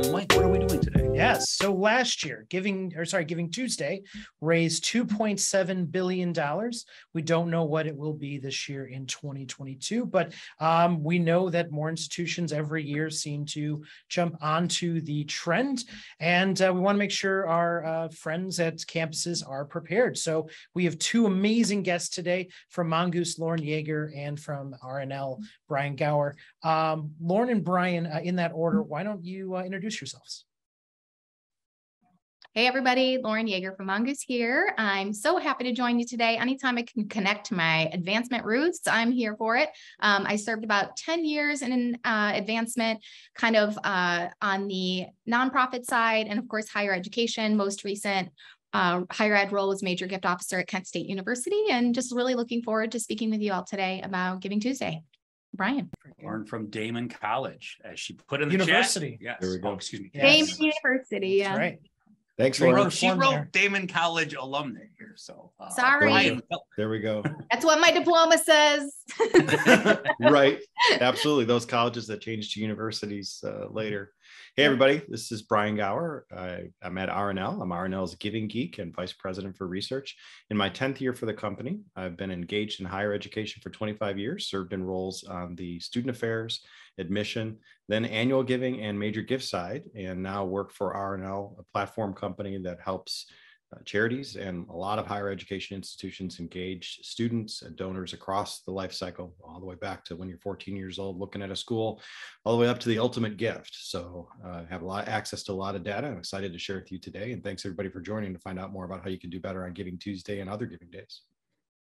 Oh Mike, what Yes. So last year, Giving or sorry, Giving Tuesday raised $2.7 billion. We don't know what it will be this year in 2022, but um, we know that more institutions every year seem to jump onto the trend. And uh, we want to make sure our uh, friends at campuses are prepared. So we have two amazing guests today from Mongoose, Lauren Jaeger, and from RNL, Brian Gawor. Um, Lauren and Brian, uh, in that order, why don't you uh, introduce yourselves? Hey everybody, Lauren Jaeger from Mongoose here. I'm so happy to join you today. Anytime I can connect to my advancement roots, I'm here for it. Um, I served about 10 years in uh, advancement, kind of uh, on the nonprofit side, and of course, higher education. Most recent uh, higher ed role was major gift officer at Kent State University, and just really looking forward to speaking with you all today about Giving Tuesday. Brian. Lauren from Daemen College, as she put in the University. chat. Yes. There we go. Oh, excuse me. Yes. Daemen University. Yeah. That's right. Thanks, She Great wrote, she wrote there. Daemen College alumni here. So uh, Sorry. Brian, There we go. That's what my diploma says. right. Absolutely. Those colleges that change to universities uh, later. Hey, everybody. This is Brian Gawor. I, I'm at RNL. I'm RNL's Giving Geek and Vice President for Research. In my 10th year for the company, I've been engaged in higher education for 25 years, served in roles on the student affairs, admission, then annual giving and major gift side, and now work for RNL, a platform company that helps uh, charities and a lot of higher education institutions engage students and donors across the life cycle, all the way back to when you're 14 years old, looking at a school, all the way up to the ultimate gift. So uh, have a lot access to a lot of data. I'm excited to share with you today. And thanks everybody for joining to find out more about how you can do better on Giving Tuesday and other giving days.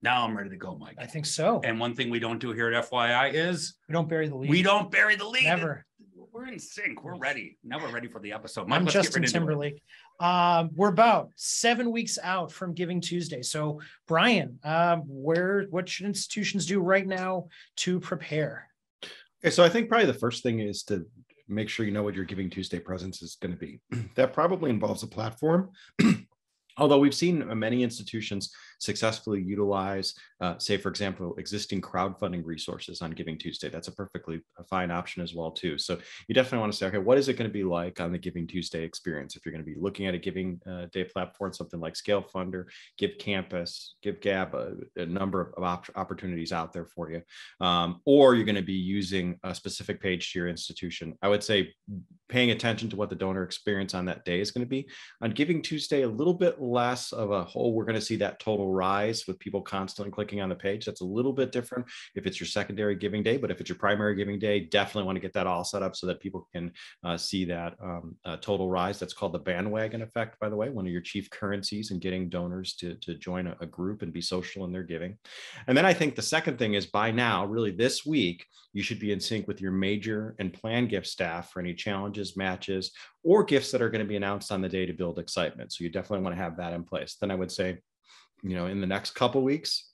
Now I'm ready to go, Mike. I think so. And one thing we don't do here at FYI is We don't bury the lead. we don't bury the lead. Never. We're in sync. We're ready. Now we're ready for the episode. Mike, I'm let's get Justin right into it. Timberlake. Um, we're about seven weeks out from Giving Tuesday. So, Brian, um, where what should institutions do right now to prepare? Okay, so I think probably the first thing is to make sure you know what your Giving Tuesday presence is going to be. that probably involves a platform. Although we've seen many institutions successfully utilize, uh, say, for example, existing crowdfunding resources on Giving Tuesday. That's a perfectly fine option as well, too. So you definitely want to say, okay, what is it going to be like on the Giving Tuesday experience? If you're going to be looking at a Giving uh, Day platform, something like ScaleFunder, Give Campus, GiveGab, a, a number of op- opportunities out there for you um, or you're going to be using a specific page to your institution. I would say paying attention to what the donor experience on that day is going to be. On Giving Tuesday, a little bit less of a whole, we're going to see that total rise with people constantly clicking on the page. That's a little bit different if it's your secondary giving day, but if it's your primary giving day, definitely want to get that all set up so that people can uh, see that um, uh, total rise. That's called the bandwagon effect, by the way, one of your chief currencies in getting donors to, to join a, a group and be social in their giving. And then I think the second thing is by now, really this week, you should be in sync with your major and plan gift staff for any challenges, matches, or gifts that are going to be announced on the day to build excitement. So you definitely want to have that in place. Then I would say, you know, in the next couple weeks,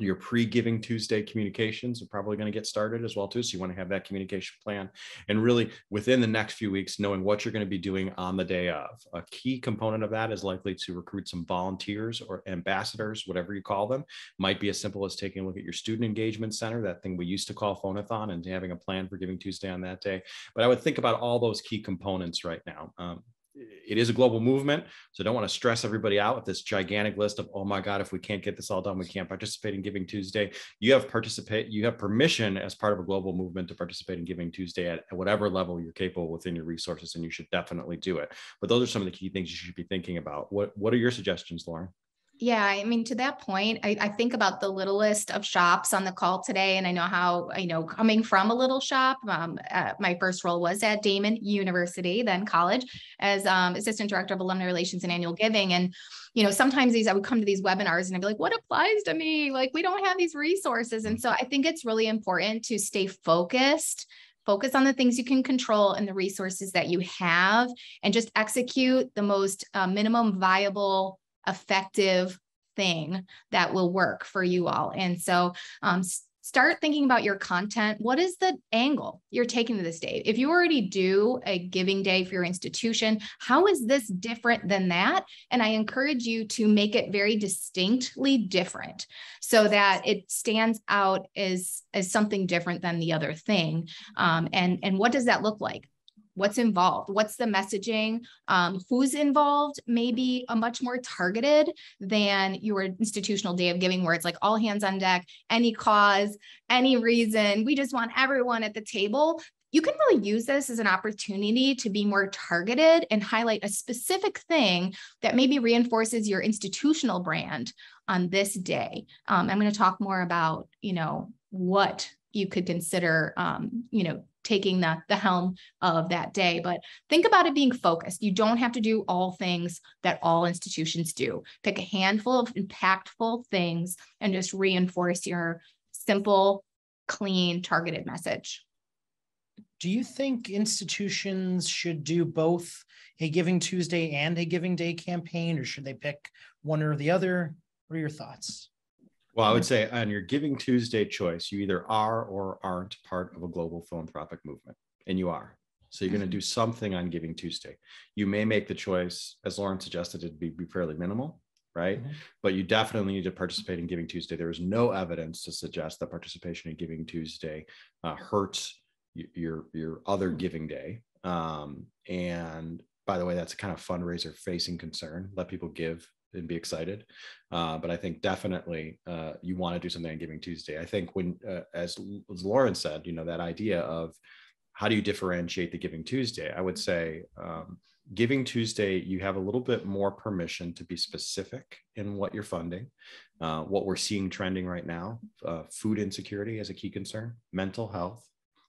your pre-giving Tuesday communications are probably going to get started as well too. So you want to have that communication plan, and really within the next few weeks, knowing what you're going to be doing on the day of. A key component of that is likely to recruit some volunteers or ambassadors, whatever you call them. Might be as simple as taking a look at your student engagement center, that thing we used to call Phonathon, and having a plan for Giving Tuesday on that day. But I would think about all those key components right now. Um, it is a global movement. So I don't want to stress everybody out with this gigantic list of, oh my God, if we can't get this all done, we can't participate in Giving Tuesday. You have participate, you have permission as part of a global movement to participate in Giving Tuesday at, at whatever level you're capable within your resources, and you should definitely do it. But those are some of the key things you should be thinking about. What what are your suggestions, Lauren? Yeah, I mean, to that point, I, I think about the littlest of shops on the call today, and I know how you know coming from a little shop. Um, uh, my first role was at Daemen University, then college, as um, assistant director of alumni relations and annual giving. And you know, sometimes these I would come to these webinars and I'd be like, "What applies to me? Like, we don't have these resources." And so I think it's really important to stay focused focus on the things you can control and the resources that you have and just execute the most uh, minimum viable effective thing that will work for you all. And so um, start thinking about your content. What is the angle you're taking to this day? If you already do a giving day for your institution, how is this different than that? And I encourage you to make it very distinctly different so that it stands out as, as something different than the other thing. Um, and, and what does that look like? What's involved, what's the messaging, um, who's involved, maybe a much more targeted than your institutional day of giving, where it's like all hands on deck, any cause, any reason. We just want everyone at the table you can really use this as an opportunity to be more targeted and highlight a specific thing that maybe reinforces your institutional brand on this day. Um, I'm going to talk more about, you know, what you could consider, um, you know, taking the, the helm of that day. But think about it being focused. You don't have to do all things that all institutions do. Pick a handful of impactful things and just reinforce your simple, clean, targeted message. Do you think institutions should do both a Giving Tuesday and a Giving Day campaign, or should they pick one or the other? What are your thoughts? Well, I would say on your Giving Tuesday choice, you either are or aren't part of a global philanthropic movement, and you are. So you're going to do something on Giving Tuesday. You may make the choice, as Lauren suggested, it be, be fairly minimal, right? Mm-hmm. But you definitely need to participate in Giving Tuesday. There is no evidence to suggest that participation in Giving Tuesday uh, hurts your your other hmm. giving day um, and by the way that's a kind of fundraiser facing concern let people give and be excited uh, but i think definitely uh, you want to do something on giving tuesday i think when uh, as, as lauren said you know that idea of how do you differentiate the giving tuesday i would say um, giving tuesday you have a little bit more permission to be specific in what you're funding uh, what we're seeing trending right now uh, food insecurity is a key concern mental health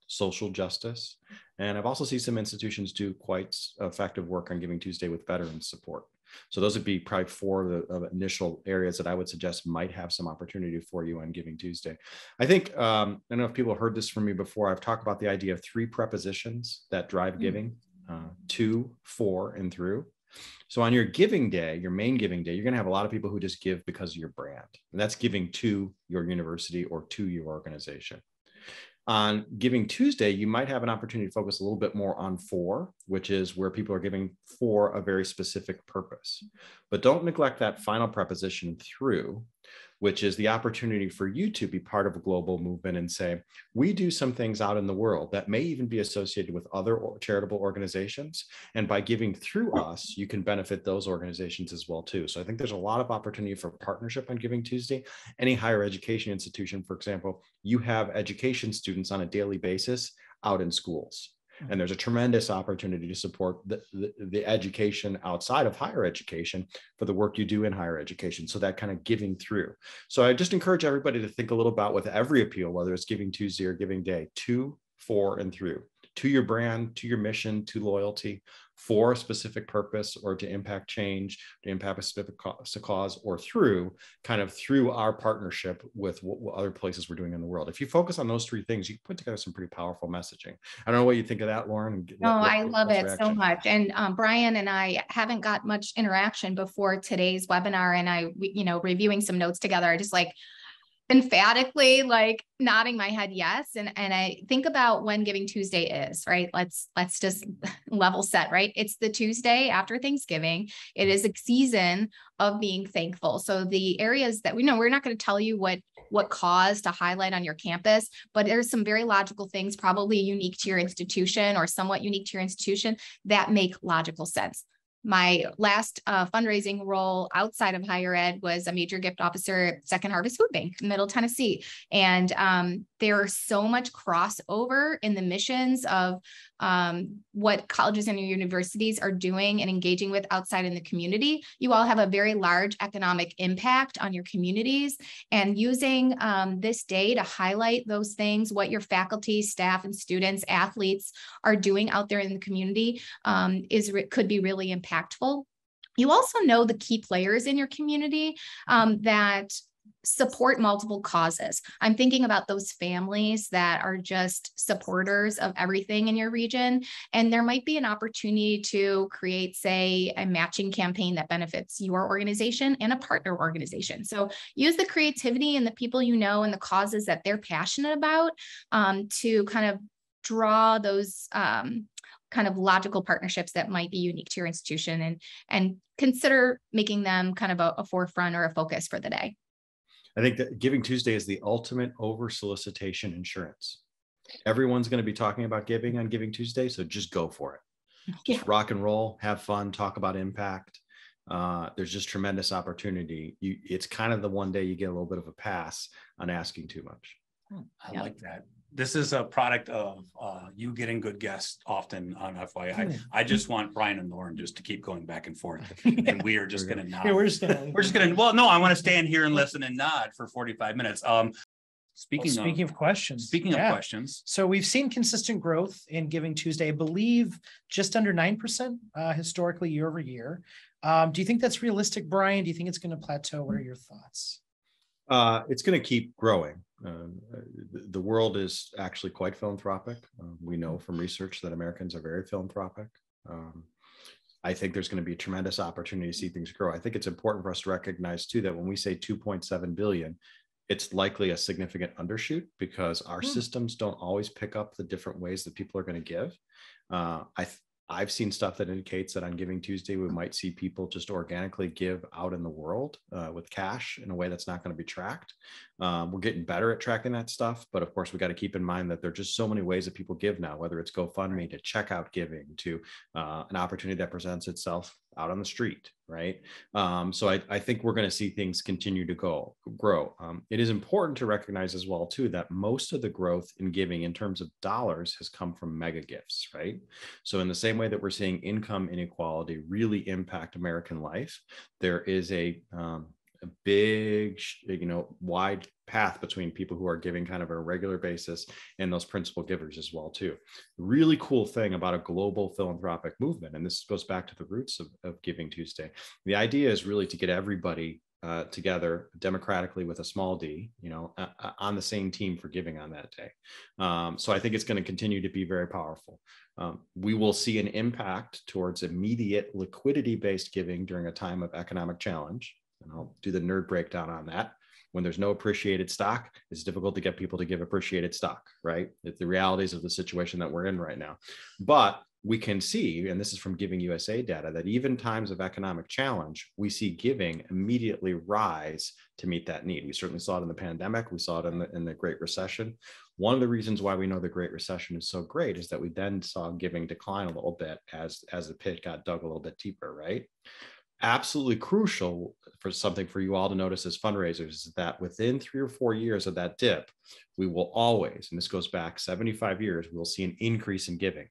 social justice. And I've also seen some institutions do quite effective work on Giving Tuesday with veterans support. So those would be probably four of the of initial areas that I would suggest might have some opportunity for you on Giving Tuesday. I think um, I don't know if people heard this from me before. I've talked about the idea of three prepositions that drive mm. giving: uh, to, for, and through. So on your giving day, your main giving day, you're going to have a lot of people who just give because of your brand, and that's giving to your university or to your organization. On Giving Tuesday, you might have an opportunity to focus a little bit more on for, which is where people are giving for a very specific purpose. But don't neglect that final preposition through, which is the opportunity for you to be part of a global movement and say, we do some things out in the world that may even be associated with other charitable organizations. And by giving through us, you can benefit those organizations as well too. So I think there's a lot of opportunity for partnership on Giving Tuesday. Any higher education institution, for example, you have education students on a daily basis out in schools and there's a tremendous opportunity to support the, the, the, education outside of higher education for the work you do in higher education. So that kind of giving through. So i just encourage everybody to think a little about with every appeal whether it's giving tuesday or giving day to for and through. To your brand to your mission to loyalty for a specific purpose or to impact change, to impact a specific cause, or through kind of through our partnership with what, what, other places we're doing in the world. If you focus on those three things, you can put together some pretty powerful messaging. I don't know what you think of that, Lauren. No, I love it reaction. so much. And um, Brian and I haven't got much interaction before today's webinar, and I, you know, reviewing some notes together. I just like emphatically like nodding my head yes. And and i think about when giving tuesday is right? Let's let's just level set right? It's the tuesday after thanksgiving. It is a season of being thankful. So the areas that we know we're not going to tell you what what cause to highlight on your campus but there's some very logical things probably unique to your institution or somewhat unique to your institution that make logical sense my last uh, fundraising role outside of higher ed was a major gift officer at Second Harvest Food Bank, Middle Tennessee. And um, there's so much crossover in the missions of um, what colleges and universities are doing and engaging with outside in the community. You all have a very large economic impact on your communities and using um, this day to highlight those things, what your faculty, staff, and students, athletes are doing out there in the community um, is could be really impactful. You also know the key players in your community um, that support multiple causes. I'm thinking about those families that are just supporters of everything in your region. And there might be an opportunity to create, say, a matching campaign that benefits your organization and a partner organization. So use the creativity and the people you know and the causes that they're passionate about um, to kind of draw those um, kind of logical partnerships that might be unique to your institution and and consider making them kind of a, a forefront or a focus for the day. I think that Giving Tuesday is the ultimate over solicitation insurance. everyone's going to be talking about giving on Giving Tuesday, so just go for it. Yeah. Just rock and roll, have fun, talk about impact. Uh, there's just tremendous opportunity. You, it's kind of the one day you get a little bit of a pass on asking too much. I Yeah. like that. This is a product of uh, you getting good guests often on FYI. Hmm. I just want Brian and Lauren just to keep going back and forth, and we are just gonna nod. Yeah, we're just gonna. We're just gonna, well, no, I want to stand here and listen and nod for forty-five minutes. Um, Well, speaking Speaking of, of questions. speaking of questions, So we've seen consistent growth in Giving Tuesday, I believe just under nine percent uh historically year over year. Um, do you think that's realistic, Brian? Do you think it's going to plateau? What are your thoughts? Uh, it's going to keep growing. Um, uh, the, world is actually quite philanthropic. Um, we know from research that Americans are very philanthropic. Um, I think there's going to be a tremendous opportunity to see things grow. I think it's important for us to recognize too that when we say 2.7 billion, it's likely a significant undershoot because our Hmm. systems don't always pick up the different ways that people are going to give. Uh, I th- I've seen stuff that indicates that on Giving Tuesday, we might see people just organically give out in the world uh, with cash in a way that's not going to be tracked. Um, we're getting better at tracking that stuff, but of course, we got to keep in mind that there are just so many ways that people give now, whether it's GoFundMe to checkout giving to uh, an opportunity that presents itself out on the street, right? Um, so I, I think we're going to see things continue to go grow. Um, it is important to recognize as well too that most of the growth in giving in terms of dollars has come from mega gifts, right? So in the same way that we're seeing income inequality really impact American life, there is a um, a big, you know, wide path between people who are giving kind of a regular basis and those principal givers as well too. Really cool thing about a global philanthropic movement, and this goes back to the roots of, of Giving Tuesday. The idea is really to get everybody uh, together democratically with a small d, you know, uh, uh, on the same team for giving on that day. Um, so I think it's going to continue to be very powerful. Um, we will see an impact towards immediate liquidity based giving during a time of economic challenge. And I'll do the nerd breakdown on that. When there's no appreciated stock, it's difficult to get people to give appreciated stock, right? It's the realities of the situation that we're in right now. But we can see, and this is from Giving USA data, that even times of economic challenge, we see giving immediately rise to meet that need. We certainly saw it in the pandemic. We saw it in the, in the Great Recession. One of the reasons why we know the Great Recession is so great is that we then saw giving decline a little bit as, as the pit got dug a little bit deeper, right? Absolutely crucial for something for you all to notice as fundraisers is that within three or four years of that dip, we will always, and this goes back 75 years, we'll see an increase in giving.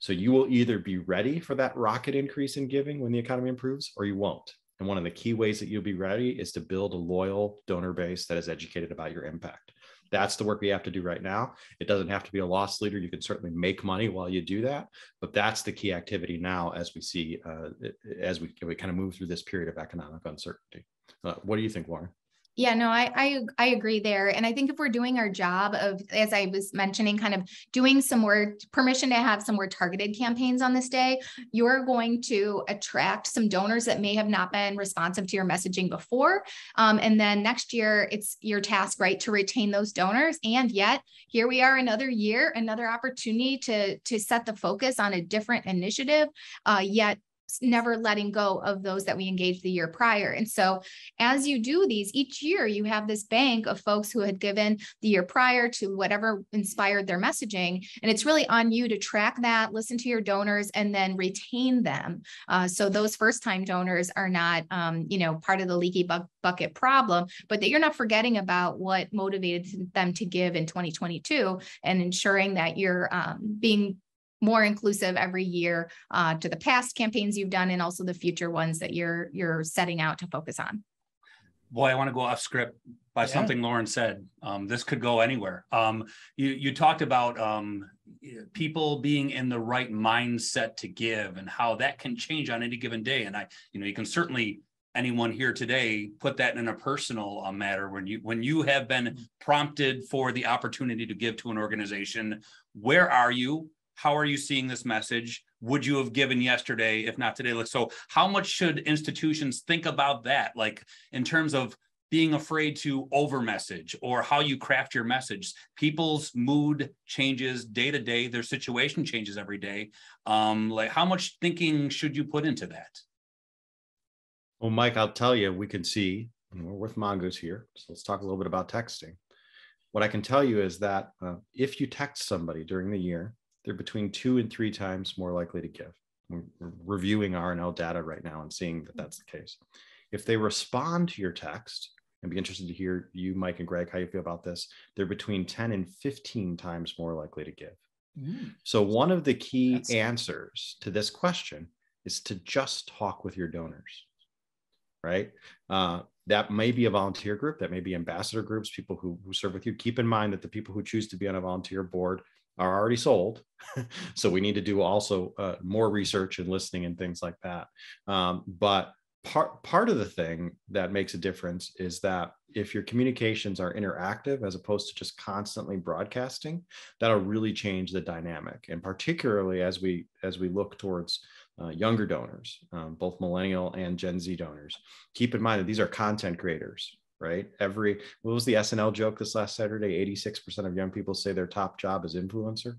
So you will either be ready for that rocket increase in giving when the economy improves, or you won't. And one of the key ways that you'll be ready is to build a loyal donor base that is educated about your impact. That's the work we have to do right now. It doesn't have to be a loss leader. You can certainly make money while you do that, but that's the key activity now as we see uh, as we, we kind of move through this period of economic uncertainty. Uh, what do you think, Lauren? Yeah, no, I, I I agree there. And I think if we're doing our job of, as I was mentioning, kind of doing some more permission to have some more targeted campaigns on this day, you're going to attract some donors that may have not been responsive to your messaging before. Um, and then next year, it's your task, right, to retain those donors. And yet, here we are another year, another opportunity to to set the focus on a different initiative. Uh, yet never letting go of those that we engaged the year prior. And so as you do these each year, you have this bank of folks who had given the year prior to whatever inspired their messaging. And it's really on you to track that, listen to your donors, and then retain them. Uh, so those first time donors are not, um, you know, part of the leaky bu- bucket problem, but that you're not forgetting about what motivated them to give in 2022 and ensuring that you're um, being more inclusive every year uh, to the past campaigns you've done and also the future ones that you're you're setting out to focus on. boy, I want to go off script by Yeah. something Lauren said. Um, this could go anywhere. Um, you you talked about um, people being in the right mindset to give and how that can change on any given day. And I, you know, you can certainly anyone here today put that in a personal uh, matter when you when you have been prompted for the opportunity to give to an organization. Where are you? How are you seeing this message? Would you have given yesterday, if not today? Like, so how much should institutions think about that? Like in terms of being afraid to over message or how you craft your message. People's mood changes day to day, their situation changes every day. Um, like how much thinking should you put into that? Well, Mike, I'll tell you, we can see, we're with Mongoose here. So let's talk a little bit about texting. what I can tell you is that uh, if you text somebody during the year, they're between two and three times more likely to give. We're reviewing RNL data right now and seeing that that's the case. If they respond to your text, I'd be interested to hear you, Mike and Greg, how you feel about this. They're between 10 and 15 times more likely to give. Mm. So, one of the key that's answers to this question is to just talk with your donors, right? Uh, that may be a volunteer group, that may be ambassador groups, people who, who serve with you. Keep in mind that the people who choose to be on a volunteer board are already sold. so we need to do also uh, more research and listening and things like that. Um, but part part of the thing that makes a difference is that if your communications are interactive as opposed to just constantly broadcasting, that'll really change the dynamic. And particularly as we as we look towards uh, younger donors, um, both millennial and Gen Z donors, keep in mind that these are content creators right? Every what was the SNL joke this last Saturday? 86% of young people say their top job is influencer.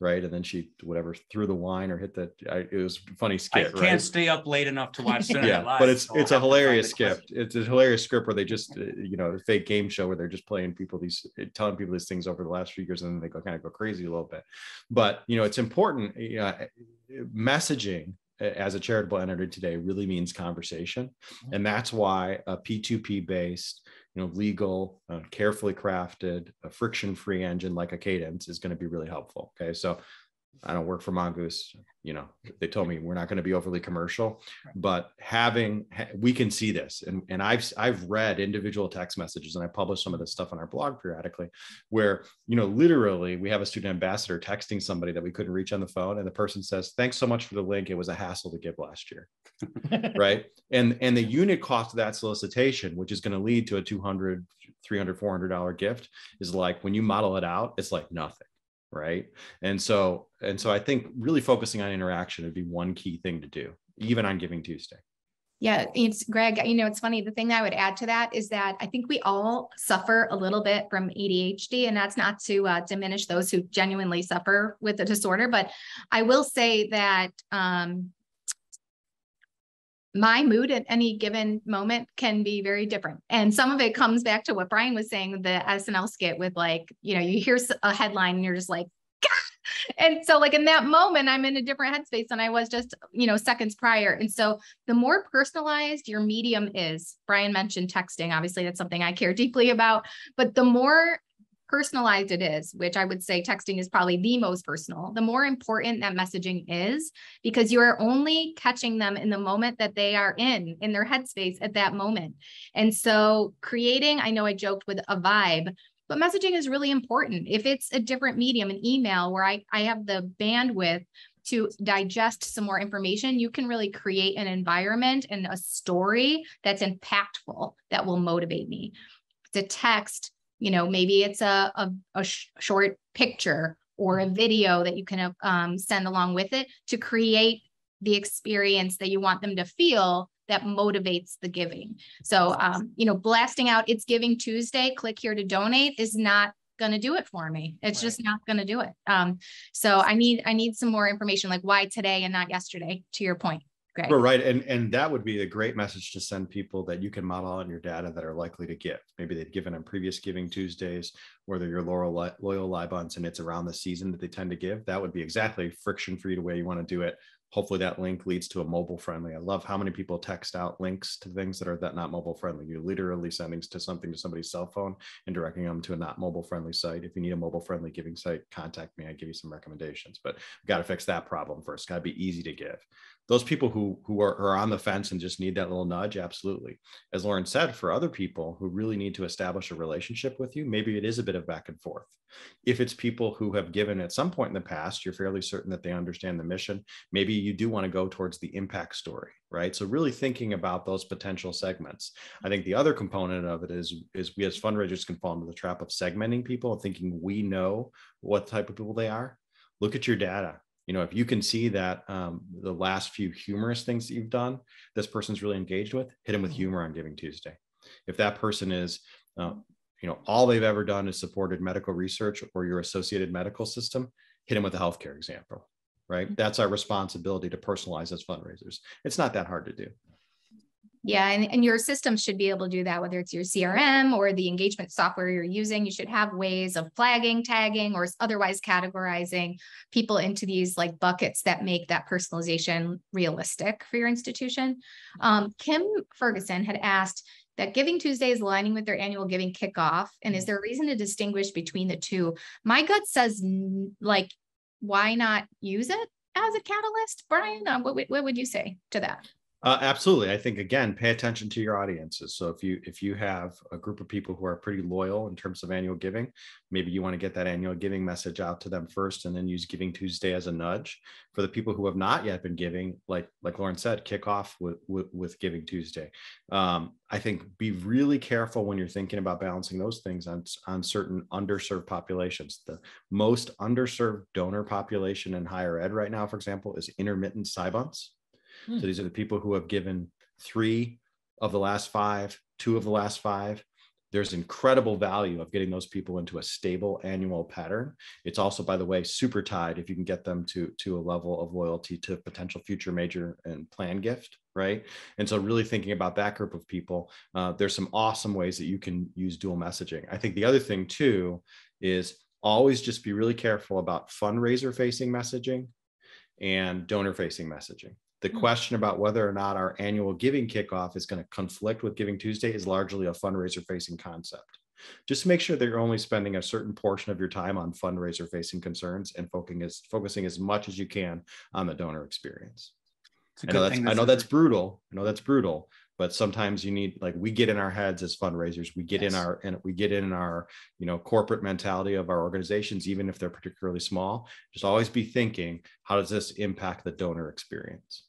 Right. And then she whatever threw the wine or hit the I, it was funny skit. I can't right? stay up late enough to watch yeah, Live, but it's so it's a hilarious skit. It's a hilarious script where they just uh, you know, a fake game show where they're just playing people these telling people these things over the last few years and then they go kind of go crazy a little bit. But you know, it's important, you know, messaging as a charitable entity today really means conversation mm-hmm. and that's why a p2p based you know legal uh, carefully crafted a friction free engine like a cadence is going to be really helpful okay so I don't work for Mongoose. You know, they told me we're not going to be overly commercial, but having we can see this, and and I've I've read individual text messages, and I publish some of this stuff on our blog periodically, where you know literally we have a student ambassador texting somebody that we couldn't reach on the phone, and the person says, "Thanks so much for the link. It was a hassle to give last year." right and and the unit cost of that solicitation which is going to lead to a 200 300 400 dollar gift is like when you model it out it's like nothing right and so and so i think really focusing on interaction would be one key thing to do even on giving tuesday yeah, it's Greg. You know, it's funny. The thing that I would add to that is that I think we all suffer a little bit from ADHD, and that's not to uh, diminish those who genuinely suffer with the disorder. But I will say that um, my mood at any given moment can be very different. And some of it comes back to what Brian was saying, the SNL skit with like, you know, you hear a headline and you're just like, and so like in that moment, I'm in a different headspace than I was just, you know, seconds prior. And so the more personalized your medium is, Brian mentioned texting, obviously that's something I care deeply about, but the more personalized it is, which I would say texting is probably the most personal, the more important that messaging is because you are only catching them in the moment that they are in, in their headspace at that moment. And so creating, I know I joked with a vibe, but messaging is really important. If it's a different medium, an email where I, I have the bandwidth to digest some more information, you can really create an environment and a story that's impactful that will motivate me. A text you know maybe it's a, a, a sh- short picture or a video that you can um, send along with it to create the experience that you want them to feel that motivates the giving. So um, you know blasting out it's giving tuesday click here to donate is not going to do it for me. It's right. just not going to do it. Um, so i need i need some more information like why today and not yesterday to your point Great. right. And and that would be a great message to send people that you can model on your data that are likely to give. Maybe they've given on previous giving Tuesdays, whether you're loyal, loyal LYBUNTs and it's around the season that they tend to give. That would be exactly friction free the way you want to do it hopefully that link leads to a mobile friendly. I love how many people text out links to things that are that not mobile friendly. You're literally sending to something to somebody's cell phone and directing them to a not mobile friendly site. If you need a mobile friendly giving site, contact me. I give you some recommendations. But we've got to fix that problem first. Got to be easy to give. Those people who who are, are on the fence and just need that little nudge, absolutely. As Lauren said, for other people who really need to establish a relationship with you, maybe it is a bit of back and forth. If it's people who have given at some point in the past, you're fairly certain that they understand the mission. Maybe you do want to go towards the impact story, right? So really thinking about those potential segments. I think the other component of it is is we as fundraisers can fall into the trap of segmenting people and thinking we know what type of people they are. Look at your data. You know, if you can see that um, the last few humorous things that you've done, this person's really engaged with, hit them with humor on Giving Tuesday. If that person is uh, you know all they've ever done is supported medical research or your associated medical system hit them with a healthcare example right mm-hmm. that's our responsibility to personalize as fundraisers it's not that hard to do Yeah, and, and your system should be able to do that, whether it's your CRM or the engagement software you're using. You should have ways of flagging, tagging, or otherwise categorizing people into these like buckets that make that personalization realistic for your institution. Um, Kim Ferguson had asked that Giving Tuesday is aligning with their annual giving kickoff. And is there a reason to distinguish between the two? My gut says like, why not use it as a catalyst? Brian, uh, what, what would you say to that? Uh, absolutely. I think again, pay attention to your audiences. So if you if you have a group of people who are pretty loyal in terms of annual giving, maybe you want to get that annual giving message out to them first, and then use Giving Tuesday as a nudge. For the people who have not yet been giving, like like Lauren said, kick off with with, with Giving Tuesday. Um, I think be really careful when you're thinking about balancing those things on on certain underserved populations. The most underserved donor population in higher ed right now, for example, is intermittent SYBUNTs Hmm. So these are the people who have given three of the last five, two of the last five. There's incredible value of getting those people into a stable annual pattern. It's also, by the way, super tied if you can get them to, to a level of loyalty to potential future major and plan gift, right? And so, really thinking about that group of people, uh, there's some awesome ways that you can use dual messaging. I think the other thing too is always just be really careful about fundraiser facing messaging and donor facing messaging. The hmm. question about whether or not our annual giving kickoff is going to conflict with Giving Tuesday is largely a fundraiser facing concept. Just make sure that you're only spending a certain portion of your time on fundraiser facing concerns and focusing as, focusing as much as you can on the donor experience. I know, that's, I know that's brutal. I know that's brutal, but sometimes you need like we get in our heads as fundraisers we get yes. in our and we get in our you know corporate mentality of our organizations even if they're particularly small just always be thinking how does this impact the donor experience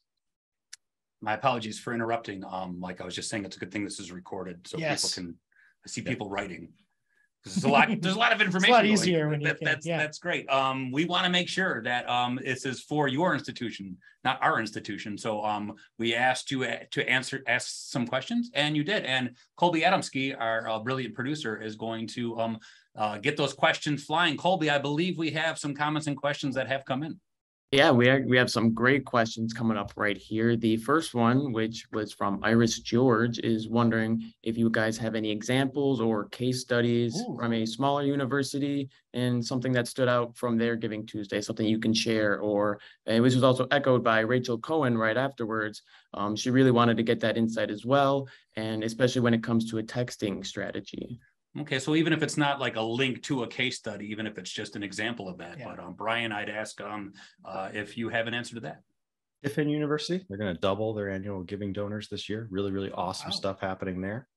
my apologies for interrupting. Um, like I was just saying, it's a good thing this is recorded so yes. people can I see people writing. There's a lot. There's a lot of information. it's a lot easier when that, can, that's yeah. that's great. Um, we want to make sure that um, this is for your institution, not our institution. So um, we asked you uh, to answer ask some questions, and you did. And Colby Adamski, our uh, brilliant producer, is going to um, uh, get those questions flying. Colby, I believe we have some comments and questions that have come in. Yeah, we have, we have some great questions coming up right here. The first one, which was from Iris George, is wondering if you guys have any examples or case studies Ooh. from a smaller university and something that stood out from their Giving Tuesday, something you can share. Or and which was also echoed by Rachel Cohen right afterwards. Um, she really wanted to get that insight as well, and especially when it comes to a texting strategy. Okay, so even if it's not like a link to a case study, even if it's just an example of that, yeah. but um, Brian, I'd ask um, uh, if you have an answer to that. Tiffin University, they're going to double their annual giving donors this year. Really, really awesome wow. stuff happening there.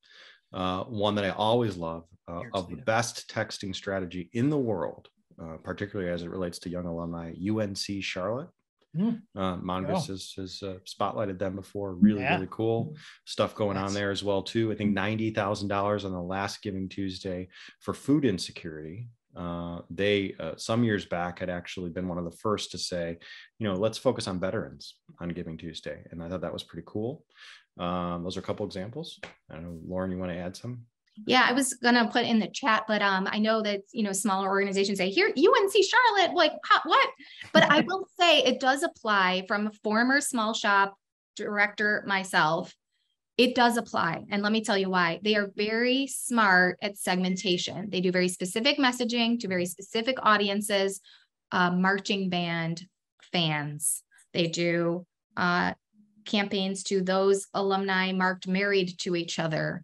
Uh, one that I always love uh, of the best texting strategy in the world, uh, particularly as it relates to young alumni, UNC Charlotte. Mm. Uh, Mongoose oh. has, has uh, spotlighted them before. Really, yeah. really cool stuff going That's... on there as well too. I think ninety thousand dollars on the last Giving Tuesday for food insecurity. Uh, they uh, some years back had actually been one of the first to say, you know, let's focus on veterans on Giving Tuesday, and I thought that was pretty cool. Um, those are a couple examples. I don't know, Lauren, you want to add some? Yeah, I was gonna put in the chat, but um, I know that you know smaller organizations say here UNC Charlotte, like what? But I will say it does apply from a former small shop director myself. It does apply, and let me tell you why. They are very smart at segmentation. They do very specific messaging to very specific audiences, uh, marching band fans. They do uh, campaigns to those alumni marked married to each other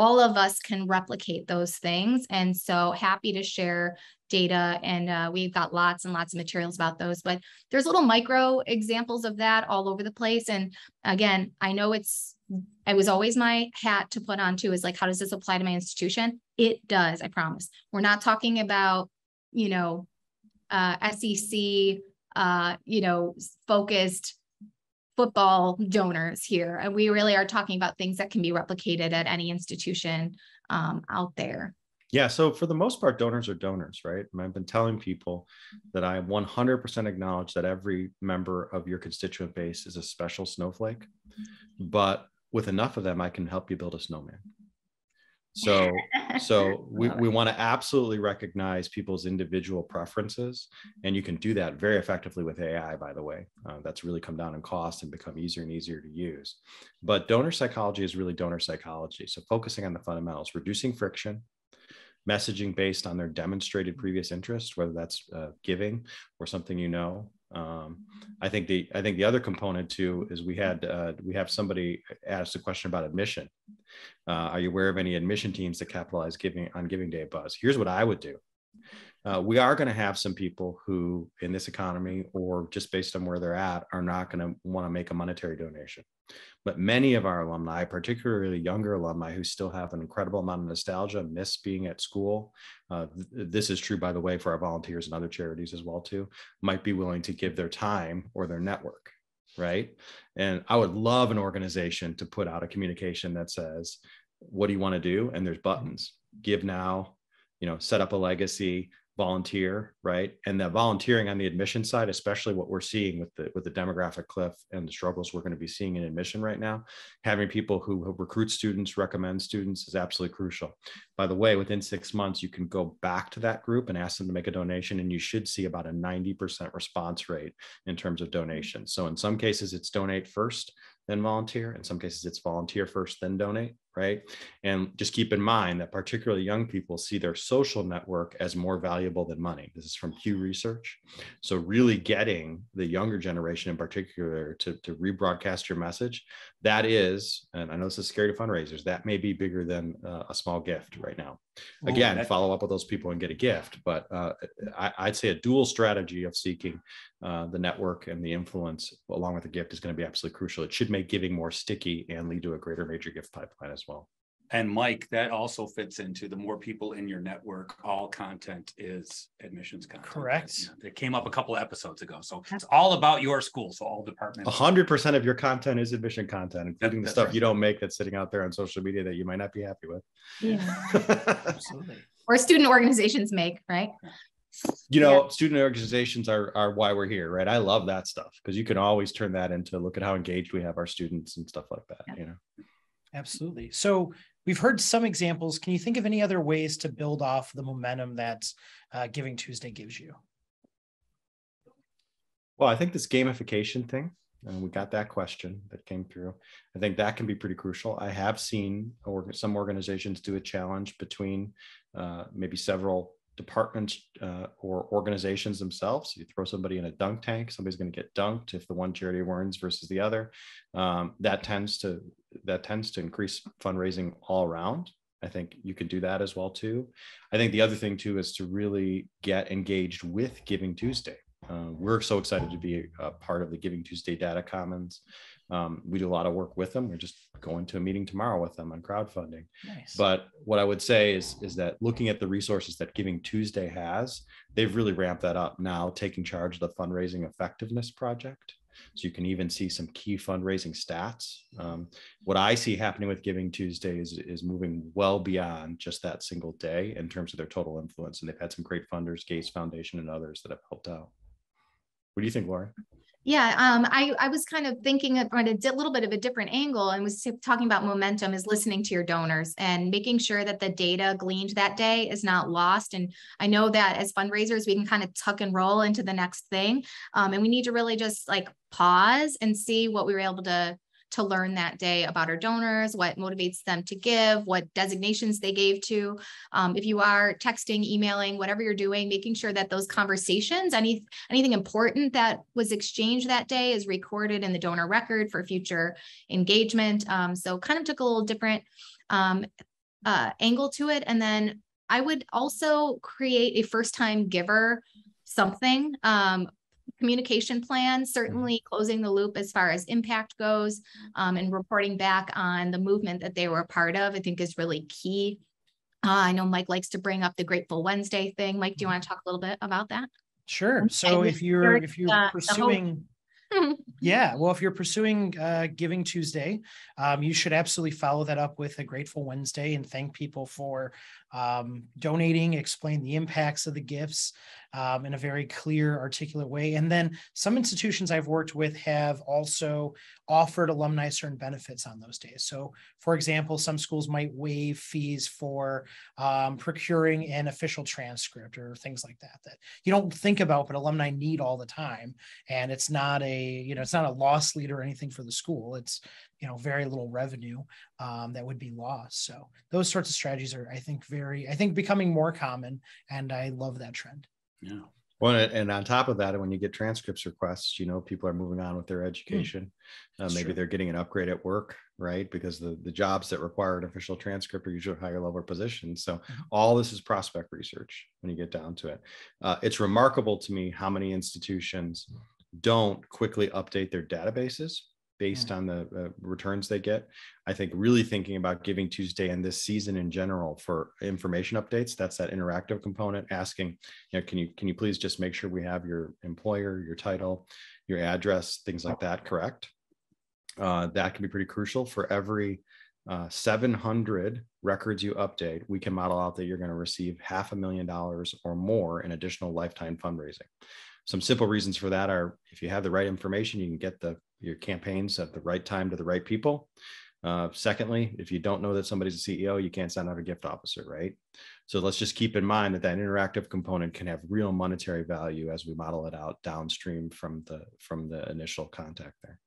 all of us can replicate those things. And so happy to share data. And uh, we've got lots and lots of materials about those, but there's little micro examples of that all over the place. And again, I know it's, it was always my hat to put on too, is like, how does this apply to my institution? It does, I promise. We're not talking about, you know, uh, SEC, uh, you know, focused football donors here. And we really are talking about things that can be replicated at any institution um, out there. Yeah. So for the most part, donors are donors, right? And I've been telling people that I 100% acknowledge that every member of your constituent base is a special snowflake, but with enough of them, I can help you build a snowman. So, so we, we want to absolutely recognize people's individual preferences. And you can do that very effectively with AI, by the way. Uh, that's really come down in cost and become easier and easier to use. But donor psychology is really donor psychology. So focusing on the fundamentals, reducing friction, messaging based on their demonstrated previous interest, whether that's uh, giving or something you know. Um, I think the I think the other component too is we had uh, we have somebody asked a question about admission. Uh, are you aware of any admission teams that capitalize giving on Giving Day buzz? Here's what I would do. Uh, we are going to have some people who, in this economy or just based on where they're at, are not going to want to make a monetary donation. But many of our alumni, particularly younger alumni who still have an incredible amount of nostalgia, miss being at school. Uh, th- this is true, by the way, for our volunteers and other charities as well too. Might be willing to give their time or their network, right? And I would love an organization to put out a communication that says, "What do you want to do?" And there's buttons. Give now. You know, set up a legacy volunteer, right? And the volunteering on the admission side, especially what we're seeing with the with the demographic cliff and the struggles we're going to be seeing in admission right now, having people who recruit students, recommend students is absolutely crucial. By the way, within six months, you can go back to that group and ask them to make a donation, and you should see about a 90% response rate in terms of donations So in some cases, it's donate first, then volunteer. In some cases, it's volunteer first, then donate right? And just keep in mind that particularly young people see their social network as more valuable than money. This is from Pew Research. So, really getting the younger generation in particular to, to rebroadcast your message, that is, and I know this is scary to fundraisers, that may be bigger than uh, a small gift right now. Again, follow up with those people and get a gift. But uh, I, would say a dual strategy of seeking uh, the network and the influence along with the gift is going to be absolutely crucial. It should make giving more sticky and lead to a greater major gift pipeline as well. And Mike, that also fits into the more people in your network, all content is admissions content. Correct. It came up a couple of episodes ago. So it's all about your school. So all departments. hundred percent of your content is admission content, including the stuff right. you don't make that's sitting out there on social media that you might not be happy with. Yeah. Absolutely. Or student organizations make, right? you know yeah. student organizations are are why we're here right i love that stuff because you can always turn that into look at how engaged we have our students and stuff like that yeah. you know absolutely so we've heard some examples can you think of any other ways to build off the momentum that uh, giving tuesday gives you well i think this gamification thing and we got that question that came through i think that can be pretty crucial i have seen or some organizations do a challenge between uh, maybe several departments uh, or organizations themselves. You throw somebody in a dunk tank, somebody's going to get dunked if the one charity wins versus the other. Um, that tends to that tends to increase fundraising all around. I think you could do that as well too. I think the other thing too is to really get engaged with Giving Tuesday. Uh, we're so excited to be a part of the Giving Tuesday Data Commons. Um, we do a lot of work with them. We're just going to a meeting tomorrow with them on crowdfunding. Nice. But what I would say is, is that looking at the resources that Giving Tuesday has, they've really ramped that up now, taking charge of the fundraising effectiveness project. So you can even see some key fundraising stats. Um, what I see happening with Giving Tuesday is, is moving well beyond just that single day in terms of their total influence. And they've had some great funders, Gates Foundation and others that have helped out. What do you think, Laura? Yeah, um, I, I was kind of thinking from a di- little bit of a different angle and was talking about momentum is listening to your donors and making sure that the data gleaned that day is not lost. And I know that as fundraisers, we can kind of tuck and roll into the next thing. Um, and we need to really just like pause and see what we were able to to learn that day about our donors, what motivates them to give, what designations they gave to. Um, if you are texting, emailing, whatever you're doing, making sure that those conversations, any anything important that was exchanged that day is recorded in the donor record for future engagement. Um, so kind of took a little different um, uh, angle to it. And then I would also create a first time giver something um, communication plan, mm-hmm. certainly closing the loop as far as impact goes um, and reporting back on the movement that they were a part of, I think is really key. Uh, I know Mike likes to bring up the Grateful Wednesday thing. Mike, do you mm-hmm. want to talk a little bit about that? Sure. So if you're if you're uh, pursuing yeah, well, if you're pursuing uh, Giving Tuesday, um, you should absolutely follow that up with a Grateful Wednesday and thank people for um, donating, explain the impacts of the gifts um, in a very clear, articulate way. And then some institutions I've worked with have also offered alumni certain benefits on those days. So, for example, some schools might waive fees for um, procuring an official transcript or things like that that you don't think about, but alumni need all the time. And it's not a you know it's not a loss leader or anything for the school. It's you know very little revenue um, that would be lost. So those sorts of strategies are I think very I think becoming more common, and I love that trend. Yeah. Well, and on top of that, when you get transcripts requests, you know, people are moving on with their Hmm. education. Uh, maybe true. they're getting an upgrade at work, right? Because the, the jobs that require an official transcript are usually higher level positions. So Mhm. all this is prospect research when you get down to it. Uh, it's remarkable to me how many institutions don't quickly update their databases based on the uh, returns they get. I think really thinking about Giving Tuesday and this season in general for information updates. That's that interactive component. Asking, you know, can you can you please just make sure we have your employer, your title, your address, things like that correct. Uh, that can be pretty crucial for every uh, 700 records you update. We can model out that you're going to receive half a million dollars or more in additional lifetime fundraising. Some simple reasons for that are if you have the right information, you can get the your campaigns at the right time to the right people. Uh, secondly, if you don't know that somebody's a CEO, you can't send out a gift officer, right? So let's just keep in mind that that interactive component can have real monetary value as we model it out downstream from the from the initial contact there.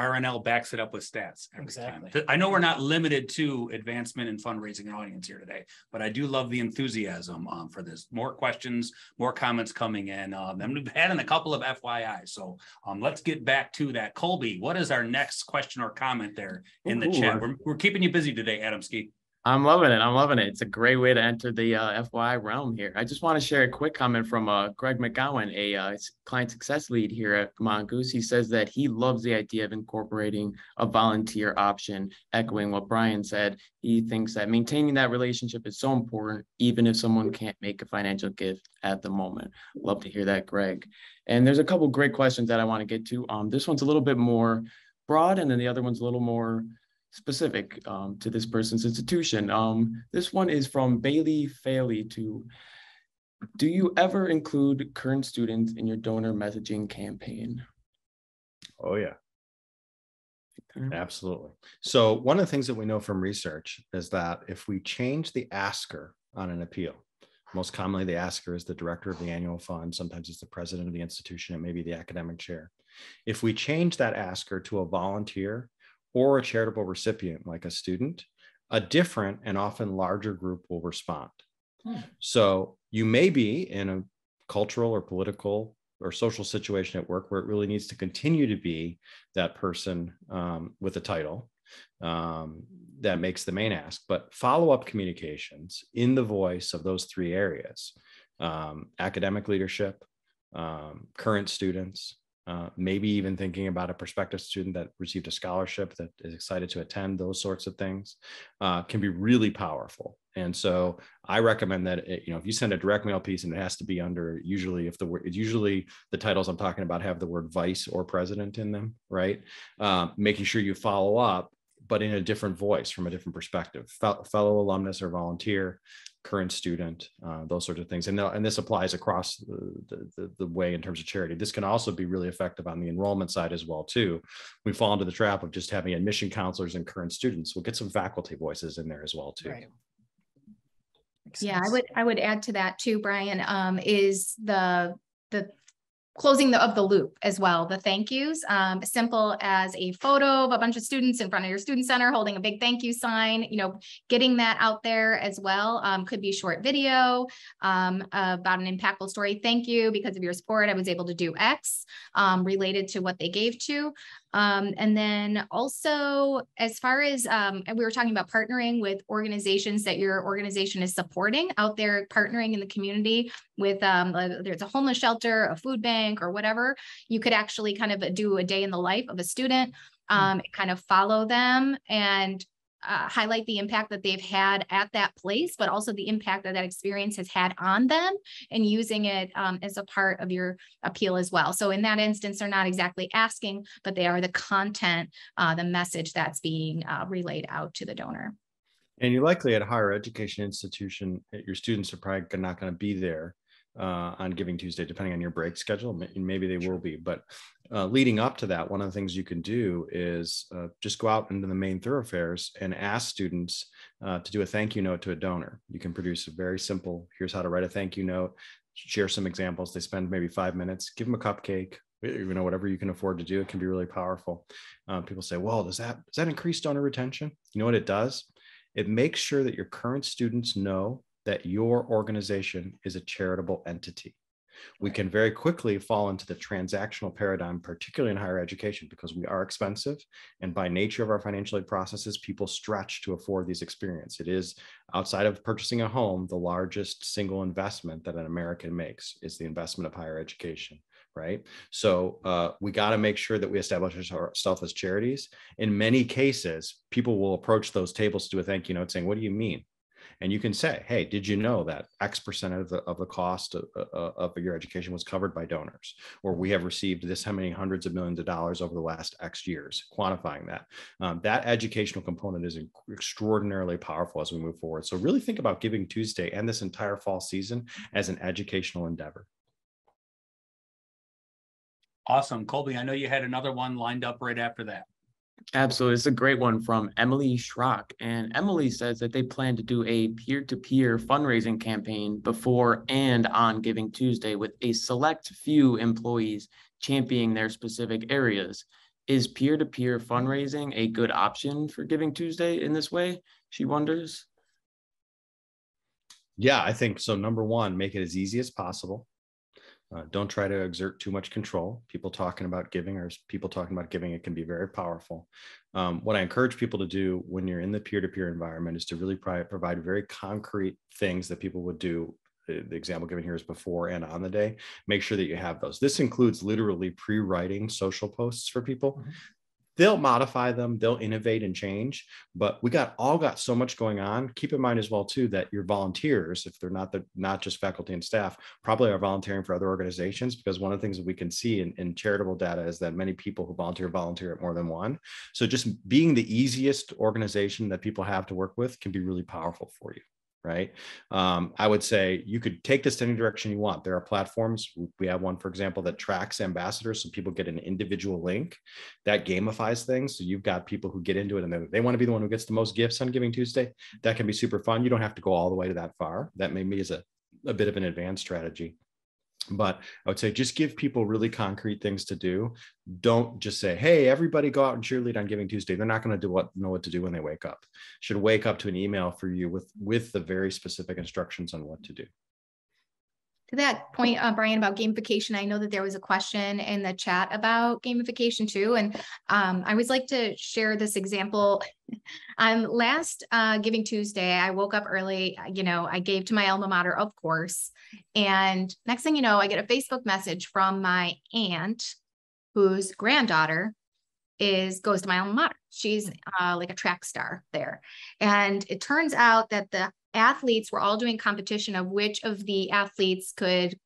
RNL backs it up with stats every Exactly. time. I know we're not limited to advancement and fundraising audience here today, but I do love the enthusiasm um, for this. More questions, more comments coming in. Um, and we've had in a couple of FYI. So um, let's get back to that. Colby, what is our next question or comment there in the chat? We're, we're keeping you busy today, Adam Ski. I'm loving it. I'm loving it. It's a great way to enter the uh, FYI realm here. I just want to share a quick comment from uh, Greg McGowan, a uh, client success lead here at Mongoose. He says that he loves the idea of incorporating a volunteer option, echoing what Brian said. He thinks that maintaining that relationship is so important, even if someone can't make a financial gift at the moment. Love to hear that, Greg. And there's a couple great questions that I want to get to. Um, this one's a little bit more broad, and then the other one's a little more specific um, to this person's institution. Um, this one is from Bailey Faley to, do you ever include current students in your donor messaging campaign? Oh yeah. Absolutely. So one of the things that we know from research is that if we change the asker on an appeal, most commonly the asker is the director of the annual fund, sometimes it's the president of the institution, it may be the academic chair. If we change that asker to a volunteer or a charitable recipient like a student, a different and often larger group will respond. Hmm. So you may be in a cultural or political or social situation at work where it really needs to continue to be that person um, with a title um, that makes the main ask, but follow up communications in the voice of those three areas um, academic leadership, um, current students, uh, maybe even thinking about a prospective student that received a scholarship that is excited to attend, those sorts of things uh, can be really powerful. And so I recommend that it, you know if you send a direct mail piece and it has to be under usually if the word it's usually the titles I'm talking about have the word vice or president in them, right? Um, making sure you follow up, but in a different voice from a different perspective, Fel- fellow alumnus or volunteer, current student, uh, those sorts of things. And, and this applies across the, the, the way in terms of charity. This can also be really effective on the enrollment side as well too. We fall into the trap of just having admission counselors and current students. We'll get some faculty voices in there as well too. Right. Yeah, I would, I would add to that too, Brian, um, is the, the closing the, of the loop as well, the thank yous, um, simple as a photo of a bunch of students in front of your student center holding a big thank you sign, you know, getting that out there as well, um, could be short video, um, about an impactful story. Thank you because of your support. I was able to do X, um, related to what they gave to. Um, and then also as far as, um, and we were talking about partnering with organizations that your organization is supporting out there, partnering in the community with, um, uh, there's a homeless shelter, a food bank or whatever. You could actually kind of do a day in the life of a student, um, kind of follow them and uh, highlight the impact that they've had at that place, but also the impact that that experience has had on them and using it um, as a part of your appeal as well. So in that instance, they're not exactly asking, but they are the content, uh, the message that's being uh, relayed out to the donor. And you're likely at a higher education institution, eh, your students are probably not going to be there uh, on Giving Tuesday, depending on your break schedule. Maybe they will be, but uh, leading up to that, one of the things you can do is uh, just go out into the main thoroughfares and ask students uh, to do a thank you note to a donor. You can produce a very simple, here's how to write a thank you note, share some examples. They spend maybe five minutes, give them a cupcake, you know, whatever you can afford to do, it can be really powerful. Uh, people say, well, does that, does that increase donor retention? You know what it does? It makes sure that your current students know that your organization is a charitable entity. We can very quickly fall into the transactional paradigm, particularly in higher education, because we are expensive. And by nature of our financial aid processes, people stretch to afford these experiences. It is outside of purchasing a home, the largest single investment that an American makes is the investment of higher education right? So uh, we got to make sure that we establish ourselves as charities. In many cases, people will approach those tables to do a thank you note saying, "What do you mean?" And you can say, "Hey, did you know that X percent of the of the cost of, of your education was covered by donors, or we have received this how many hundreds of millions of dollars over the last X years?" Quantifying that, um, that educational component is extraordinarily powerful as we move forward. So really think about Giving Tuesday and this entire fall season as an educational endeavor. Awesome. Colby, I know you had another one lined up right after that. Absolutely. It's a great one from Emily Schrock. And Emily says that they plan to do a peer to peer fundraising campaign before and on Giving Tuesday with a select few employees championing their specific areas. Is peer to peer fundraising a good option for Giving Tuesday in this way? She wonders. Yeah, I think so. Number one, make it as easy as possible. Uh, don't try to exert too much control. People talking about giving or people talking about giving, it can be very powerful. Um, what I encourage people to do when you're in the peer to peer environment is to really provide very concrete things that people would do. The, the example given here is before and on the day. Make sure that you have those. This includes literally pre writing social posts for people. Mm-hmm they'll modify them they'll innovate and change but we got all got so much going on. Keep in mind as well too that your volunteers if they're not the not just faculty and staff probably are volunteering for other organizations because one of the things that we can see in, in charitable data is that many people who volunteer volunteer at more than one. So just being the easiest organization that people have to work with can be really powerful for you right? Um, I would say you could take this any direction you want. There are platforms. We have one, for example, that tracks ambassadors, so people get an individual link that gamifies things. So you've got people who get into it and they, they want to be the one who gets the most gifts on Giving Tuesday. That can be super fun. You don't have to go all the way to that far. That maybe is a, a bit of an advanced strategy but i would say just give people really concrete things to do. Don't just say hey everybody go out and cheerlead on giving tuesday. They're not going to do what know what to do when they wake up. Should wake up to an email for you with with the very specific instructions on what to do to that point, uh, Brian, about gamification, I know that there was a question in the chat about gamification too. And um, I always like to share this example. On last uh, Giving Tuesday, I woke up early, you know, I gave to my alma mater, of course. And next thing you know, I get a Facebook message from my aunt, whose granddaughter is goes to my alma mater. She's uh, like a track star there. And it turns out that the athletes were all doing competition of which of the athletes could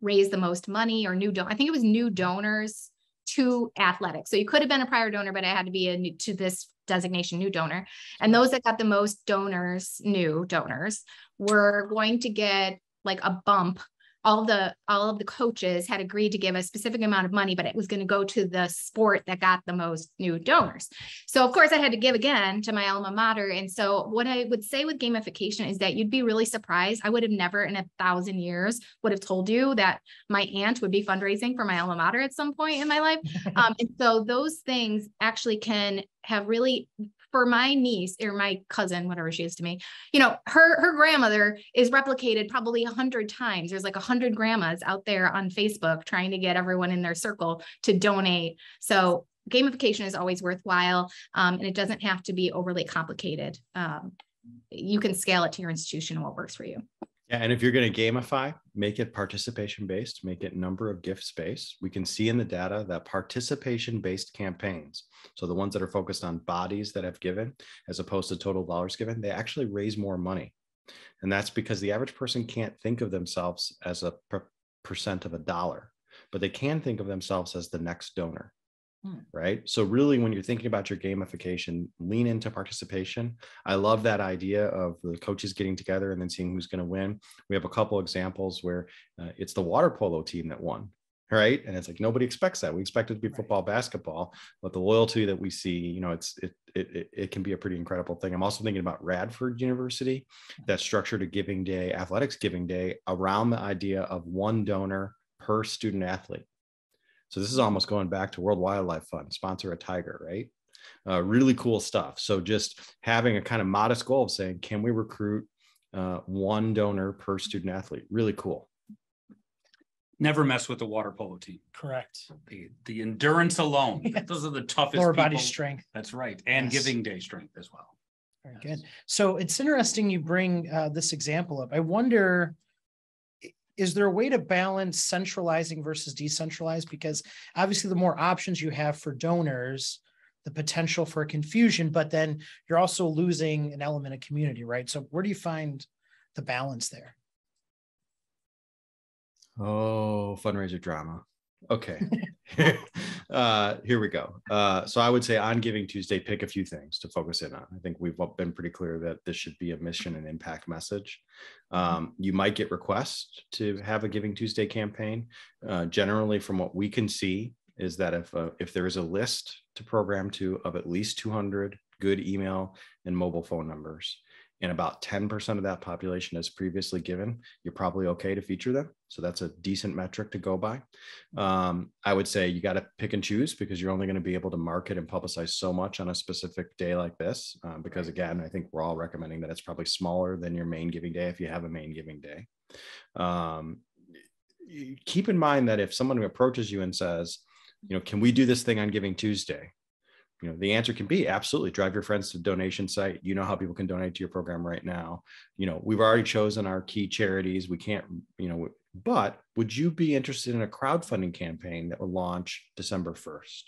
raise the most money or new don I think it was new donors to athletics. So you could have been a prior donor, but I had to be a new, to this designation new donor. And those that got the most donors, new donors, were going to get like a bump all the all of the coaches had agreed to give a specific amount of money but it was going to go to the sport that got the most new donors. So of course i had to give again to my alma mater. And so what i would say with gamification is that you'd be really surprised. I would have never in a thousand years would have told you that my aunt would be fundraising for my alma mater at some point in my life. Um, and so those things actually can have really for my niece or my cousin, whatever she is to me, you know, her her grandmother is replicated probably a hundred times. There's like a hundred grandmas out there on Facebook trying to get everyone in their circle to donate. So gamification is always worthwhile, um, and it doesn't have to be overly complicated. Um, you can scale it to your institution and what works for you. Yeah, and if you're going to gamify, make it participation based, make it number of gifts based. We can see in the data that participation based campaigns, so the ones that are focused on bodies that have given as opposed to total dollars given, they actually raise more money. And that's because the average person can't think of themselves as a per- percent of a dollar, but they can think of themselves as the next donor. Hmm. Right. So, really, when you're thinking about your gamification, lean into participation. I love that idea of the coaches getting together and then seeing who's going to win. We have a couple examples where uh, it's the water polo team that won right and it's like nobody expects that we expect it to be Right. football basketball but the loyalty that we see you know it's it, it it it can be a pretty incredible thing i'm also thinking about radford university that structured a giving day athletics giving day around the idea of one donor per student athlete so this is almost going back to world wildlife fund sponsor a tiger right uh, really cool stuff so just having a kind of modest goal of saying can we recruit uh, one donor per student athlete really cool Never mess with the water polo team. Correct. The, the endurance alone, Yes. those are the toughest. Lower body people. strength. That's right. And Yes. giving day strength as well. Very good. So it's interesting you bring uh, this example up. I wonder, i- is there a way to balance centralizing versus decentralized? Because obviously, the more options you have for donors, the potential for confusion, but then you're also losing an element of community, right? So where do you find the balance there? Oh, fundraiser drama. Okay. uh, here we go. Uh, so I would say on Giving Tuesday, pick a few things to focus in on. I think we've been pretty clear that this should be a mission and impact message. Um, you might get requests to have a Giving Tuesday campaign. Uh, generally, from what we can see, is that if uh, if there is a list to program to of at least 200 good email and mobile phone numbers, and about 10% of that population is previously given, you're probably okay to feature them. So that's a decent metric to go by. Um, I would say you got to pick and choose because you're only going to be able to market and publicize so much on a specific day like this. Um, because again, I think we're all recommending that it's probably smaller than your main giving day if you have a main giving day. Um, keep in mind that if someone approaches you and says, you know, can we do this thing on Giving Tuesday? You know the answer can be absolutely drive your friends to the donation site. You know how people can donate to your program right now. You know we've already chosen our key charities. We can't you know but would you be interested in a crowdfunding campaign that will launch december 1st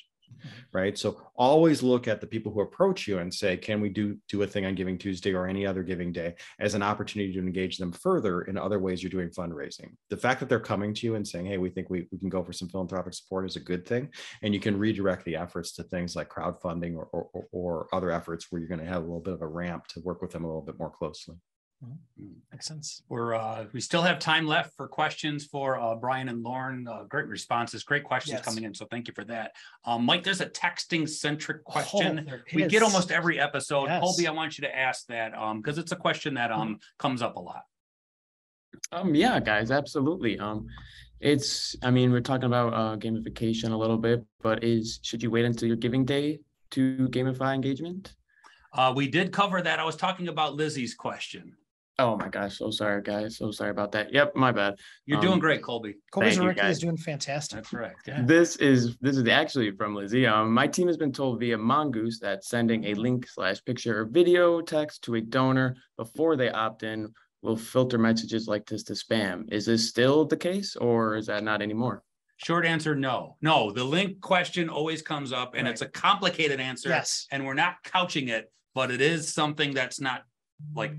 right so always look at the people who approach you and say can we do do a thing on giving tuesday or any other giving day as an opportunity to engage them further in other ways you're doing fundraising the fact that they're coming to you and saying hey we think we, we can go for some philanthropic support is a good thing and you can redirect the efforts to things like crowdfunding or, or, or other efforts where you're going to have a little bit of a ramp to work with them a little bit more closely. Makes sense. We're, uh, we still have time left for questions for, uh, Brian and Lauren. Uh, great responses, great questions Yes. coming in. So thank you for that. Um, Mike, there's a texting centric Oh, question. there We get almost every episode. Yes. Colby, I want you to ask that, um, because it's a question that, um, comes up a lot. Um, yeah, guys, absolutely. Um, it's, I mean, we're talking about uh gamification a little bit, but is, should you wait until your giving day to gamify engagement? Uh, we did cover that. I was talking about Lizzie's question. Oh my gosh, so sorry, guys. So sorry about that. Yep, my bad. You're doing Um, great, Colby. Colby Thank you, Zaricki is doing fantastic. That's right. Yeah. This is this is actually from Lizzie. Um, my team has been told via Mongoose that sending a link slash picture or video text to a donor before they opt in will filter messages like this to spam. Is this still the case, or is that not anymore? Short answer, no. No, the link question always comes up and it's a complicated answer. Yes. And we're not couching it, but it is something that's not like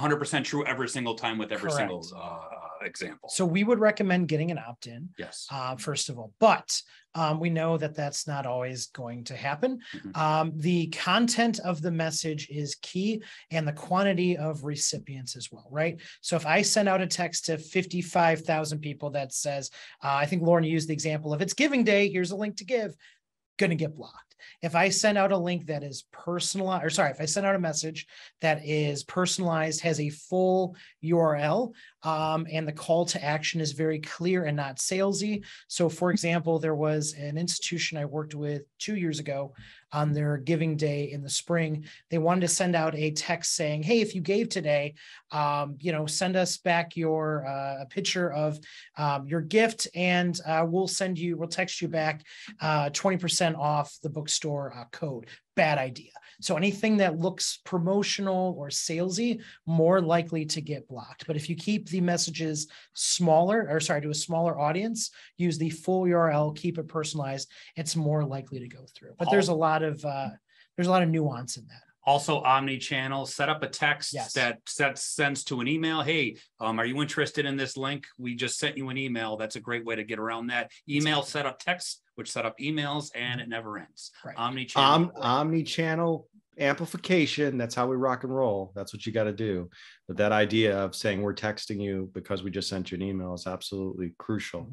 hundred percent true every single time with every single uh example. So we would recommend getting an opt-in. Yes. uh, first of all. But um, we know that that's not always going to happen. Mhm. Um, the content of the message is key and the quantity of recipients as well, right? So if I send out a text to 55,000 people that says, uh, I think Lauren used the example of it's giving day, here's a link to give, going to get blocked. If I send out a link that is personalized, or sorry, if I send out a message that is personalized, has a full URL, um, and the call to action is very clear and not salesy. So, for example, there was an institution I worked with two years ago on their giving day in the spring. They wanted to send out a text saying, "Hey, if you gave today, um, you know, send us back your uh, a picture of um, your gift, and uh, we'll send you, we'll text you back uh, 20% off the bookstore uh, code." Bad idea. So anything that looks promotional or salesy, more likely to get blocked. But if you keep the messages smaller, or sorry, to a smaller audience, use the full URL, keep it personalized, it's more likely to go through. But there's a lot of uh, there's a lot of nuance in that. Also omni-channel, set up a text Yes. that sets sends to an email. Hey, um, are you interested in this link? We just sent you an email. That's a great way to get around that. Email set up text, which set up emails and it never ends. Right. Omni-channel. Om, omni-channel amplification. That's how we rock and roll. That's what you got to do. But that idea of saying we're texting you because we just sent you an email is absolutely crucial.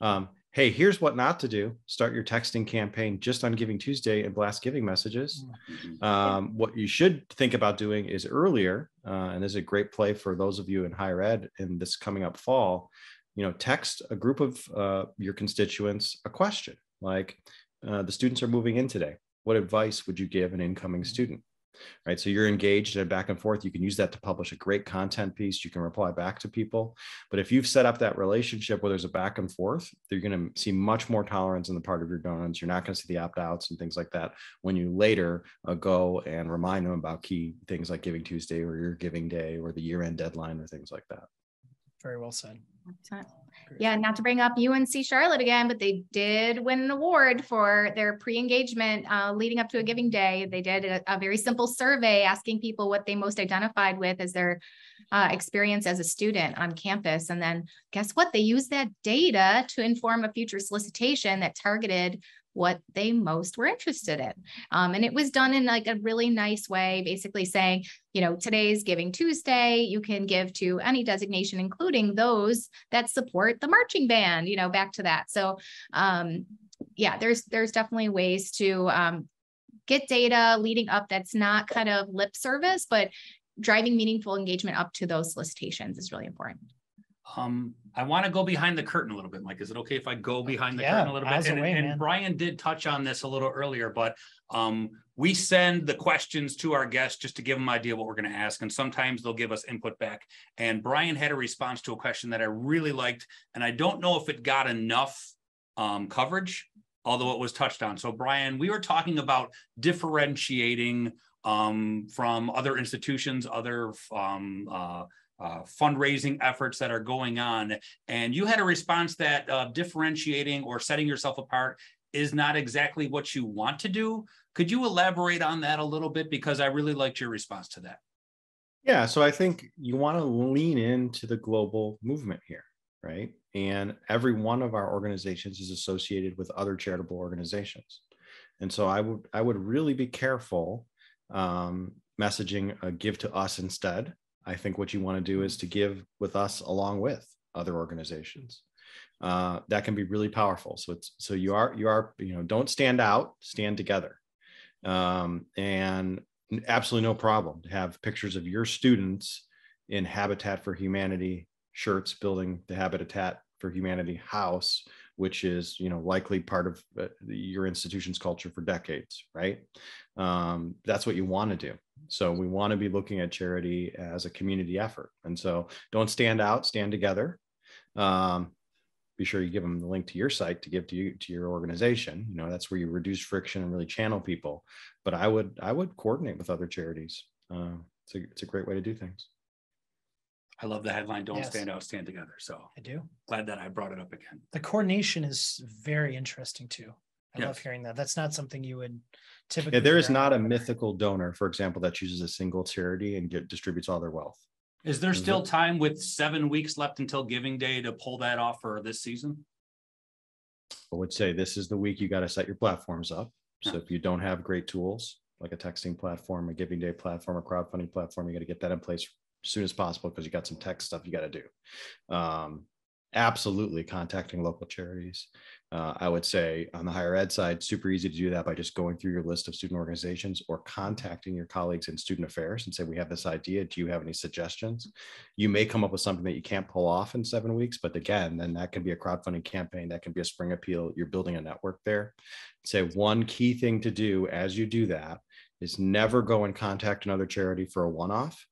Um, hey, here's what not to do: start your texting campaign just on Giving Tuesday and blast giving messages. Mhm. Um, what you should think about doing is earlier, uh, and this is a great play for those of you in higher ed in this coming up fall. You know, text a group of uh, your constituents a question like, uh, "The students are moving in today. What advice would you give an incoming student?" Right. So you're engaged in a back and forth. You can use that to publish a great content piece. You can reply back to people. But if you've set up that relationship where there's a back and forth, you're going to see much more tolerance on the part of your donors. You're not going to see the opt outs and things like that when you later uh, go and remind them about key things like Giving Tuesday or your Giving Day or the year end deadline or things like that. Very well said. Yeah, not to bring up UNC Charlotte again, but they did win an award for their pre-engagement uh, leading up to a giving day. They did a, a very simple survey asking people what they most identified with as their uh, experience as a student on campus. And then guess what? They used that data to inform a future solicitation that targeted what they most were interested in. Um, and it was done in like a really nice way, basically saying, you know, today's Giving Tuesday, you can give to any designation, including those that support the marching band, you know, back to that. So um, yeah, there's there's definitely ways to um, get data leading up that's not kind of lip service, but driving meaningful engagement up to those solicitations is really important. Um, I want to go behind the curtain a little bit, Mike. Is it okay if I go behind the Yeah, curtain a little bit? And, away, and. Brian did touch on this a little earlier, but um, we send the questions to our guests just to give them an idea what we're going to ask, and sometimes they'll give us input back. And Brian had a response to a question that I really liked, and I don't know if it got enough um, coverage, although it was touched on. So, Brian, we were talking about differentiating um, from other institutions, other um, uh, uh, fundraising efforts that are going on. And you had a response that uh, differentiating or setting yourself apart is not exactly what you want to do. Could you elaborate on that a little bit? Because I really liked your response to that. Yeah, so I think you want to lean into the global movement here, right? And every one of our organizations is associated with other charitable organizations. And so I would I would really be careful um, messaging a give to us instead. I think what you want to do is to give with us along with other organizations. Uh, that can be really powerful. So it's so you are you are you know don't stand out, stand together, um, and absolutely no problem to have pictures of your students in Habitat for Humanity shirts building the Habitat for Humanity house, which is you know likely part of uh, your institution's culture for decades, right? Um, that's what you want to do. So we want to be looking at charity as a community effort, and so don't stand out, stand together. Um, be sure you give them the link to your site to give to you to your organization. You know that's where you reduce friction and really channel people. But I would I would coordinate with other charities. Uh, it's a it's a great way to do things. I love the headline, don't Yes. stand out, stand together. So I do. glad that I brought it up again. The coordination is very interesting too. I love hearing that. That's not something you would typically. Yeah, there is not a mythical donor, for example, that chooses a single charity and get, distributes all their wealth. Is there still time with seven weeks left until giving day to pull that off for this season? I would say this is the week you got to set your platforms up. So Yeah. if you don't have great tools like a texting platform, a giving day platform, a crowdfunding platform, you got to get that in place as soon as possible because you got some tech stuff you got to do. Um, absolutely contacting local charities. Uh, I would say on the higher ed side, super easy to do that by just going through your list of student organizations or contacting your colleagues in student affairs and say, we have this idea. Do you have any suggestions? You may come up with something that you can't pull off in seven weeks, but again, then that can be a crowdfunding campaign. That can be a spring appeal. You're building a network there. Say one key thing to do as you do that is never go and contact another charity for a one-off.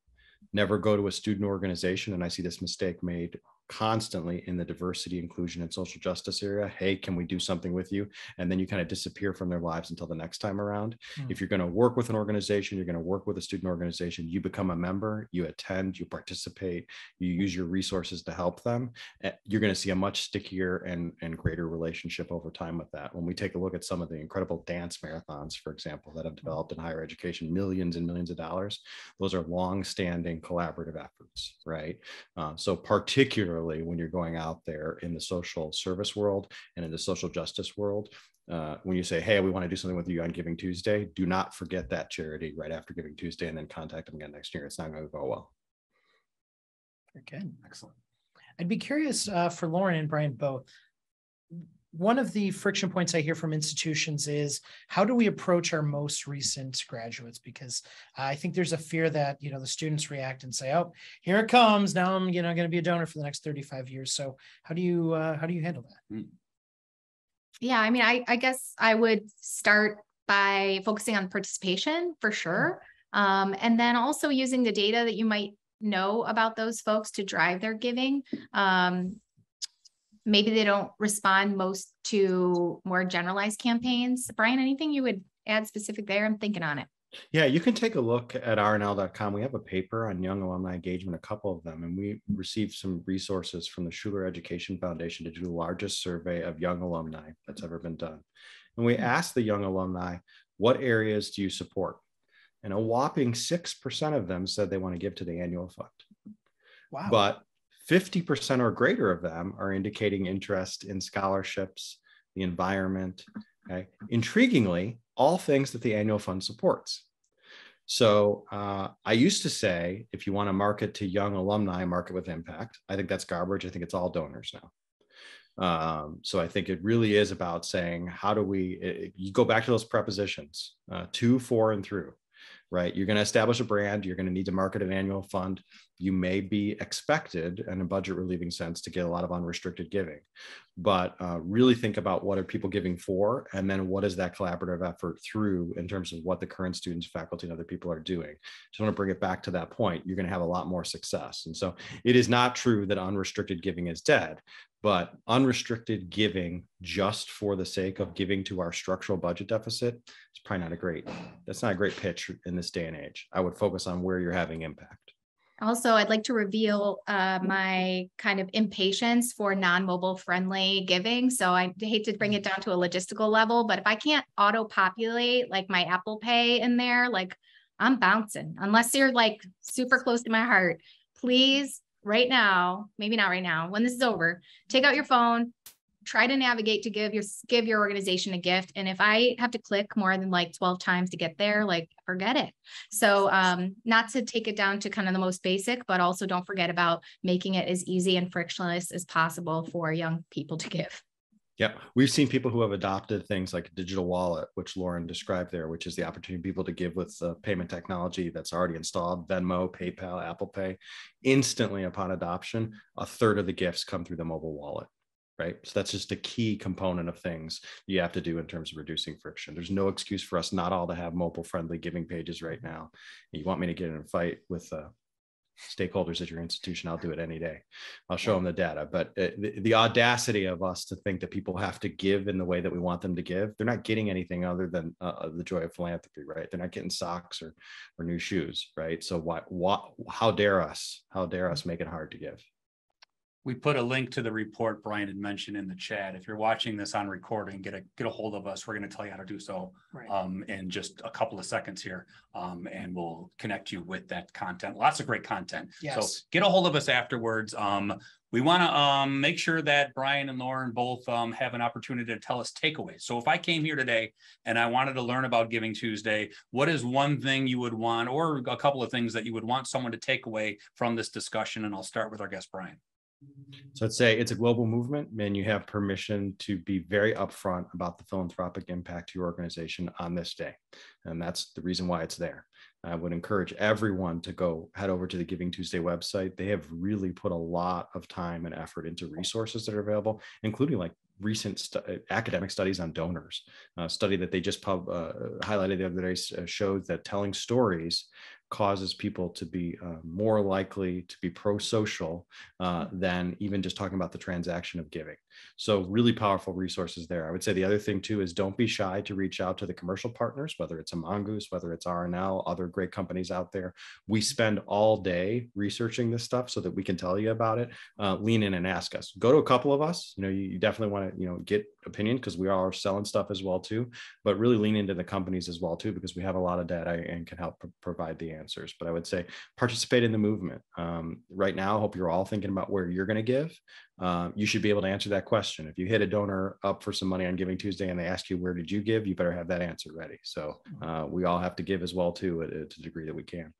Never go to a student organization. And I see this mistake made constantly in the diversity, inclusion, and social justice area. Hey, can we do something with you? And then you kind of disappear from their lives until the next time around. Hmm. If you're going to work with an organization, you're going to work with a student organization, you become a member, you attend, you participate, you use your resources to help them. eh, You're going to see a much stickier and, and greater relationship over time with that. When we take a look at some of the incredible dance marathons, for example, that have developed in higher education, millions and millions of dollars, those are long-standing collaborative efforts, right? Uh, so particularly when you're going out there in the social service world and in the social justice world, uh, when you say, "Hey, we want to do something with you on Giving Tuesday," do not forget that charity right after Giving Tuesday, and then contact them again next year. It's not going to go well. Good. Excellent. I'd be curious uh, for Lauren and Brian both. One of the friction points I hear from institutions is how do we approach our most recent graduates? Because I think there's a fear that, you know, the students react and say, oh, here it comes. Now I'm, you know, going to be a donor for the next 35 years. So how do you, uh, how do you handle that? Yeah, I mean, I, I guess I would start by focusing on participation for sure. Um, and then also using the data that you might know about those folks to drive their giving. Um, maybe they don't respond most to more generalized campaigns. Brian, anything you would add specific there? I'm thinking on it. Yeah, you can take a look at rnl.com. We have a paper on young alumni engagement, a couple of them, and we received some resources from the Schuler Education Foundation to do the largest survey of young alumni that's ever been done. And we hmm. asked the young alumni, what areas do you support? And a whopping 6% of them said they want to give to the annual fund. Wow. But 50% or greater of them are indicating interest in scholarships, the environment. Okay. Intriguingly, all things that the annual fund supports. So uh, I used to say, if you want to market to young alumni, market with impact. I think that's garbage. I think it's all donors now. Um, so I think it really is about saying, how do we, it, you go back to those prepositions, uh, to, for, and through right? You're going to establish a brand. You're going to need to market an annual fund. You may be expected, in a budget relieving sense, to get a lot of unrestricted giving. But uh, really think about what are people giving for, and then what is that collaborative effort through in terms of what the current students, faculty, and other people are doing. Just want to bring it back to that point. You're going to have a lot more success. And so it is not true that unrestricted giving is dead, but unrestricted giving just for the sake of giving to our structural budget deficit is probably not a great that's not a great pitch in this day and age i would focus on where you're having impact Also, I'd like to reveal uh, my kind of impatience for non-mobile friendly giving. So I hate to bring it down to a logistical level, but if I can't auto populate like my Apple Pay in there, like I'm bouncing unless you're like super close to my heart. Please, right now, maybe not right now, when this is over, take out your phone, try to navigate to give your give your organization a gift. And if i have to click more than like 12 times to get there like forget it. So um not to take it down to kind of the most basic but also don't forget about making it as easy and frictionless as possible for young people to give yeah we've seen people who have adopted things like a digital wallet which lauren described there which is the opportunity people to give with the payment technology that's already installed venmo paypal apple pay instantly upon adoption a third of the gifts come through the mobile wallet right? So that's just a key component of things you have to do in terms of reducing friction. There's no excuse for us not all to have mobile friendly giving pages right now. You want me to get in a fight with stakeholders at your institution, I'll do it any day. I'll show them the data. But uh, the, the audacity of us to think that people have to give in the way that we want them to give, they're not getting anything other than uh, the joy of philanthropy, right? They're not getting socks or or new shoes, right? So why, why how dare us? How dare us make it hard to give? We put a link to the report Brian had mentioned in the chat. If you're watching this on recording, get a, get a hold of us. We're going to tell you how to do so Right. um, in just a couple of seconds here. Um, and we'll connect you with that content. Lots of great content. Yes. So get a hold of us afterwards. Um, we want to um, make sure that Brian and Lauren both um, have an opportunity to tell us takeaways. So if I came here today and I wanted to learn about Giving Tuesday, what is one thing you would want, or a couple of things that you would want someone to take away from this discussion? And I'll start with our guest, Brian. So I'd say it's a global movement, and you have permission to be very upfront about the philanthropic impact to your organization on this day. And that's the reason why it's there. I would encourage everyone to go head over to the Giving Tuesday website. They have really put a lot of time and effort into resources that are available, including like recent stu- academic studies on donors. A study that they just pub, uh, highlighted the other day uh, showed that telling stories causes people to be uh, more likely to be pro-social uh, than even just talking about the transaction of giving. So really powerful resources there. I would say the other thing too is don't be shy to reach out to the commercial partners, whether it's a Mongoose, whether it's RNL, other great companies out there. We spend all day researching this stuff so that we can tell you about it. Uh, lean in and ask us. Go to a couple of us. You know, you, you definitely want to you know get opinion because we are selling stuff as well too. But really lean into the companies as well too because we have a lot of data and can help provide the answers. But I would say participate in the movement. Um, right now, I hope you're all thinking about where you're going to give. Uh, you should be able to answer that question. If you hit a donor up for some money on Giving Tuesday and they ask you where did you give, you better have that answer ready. So uh, we all have to give as well too, at, at the degree that we can.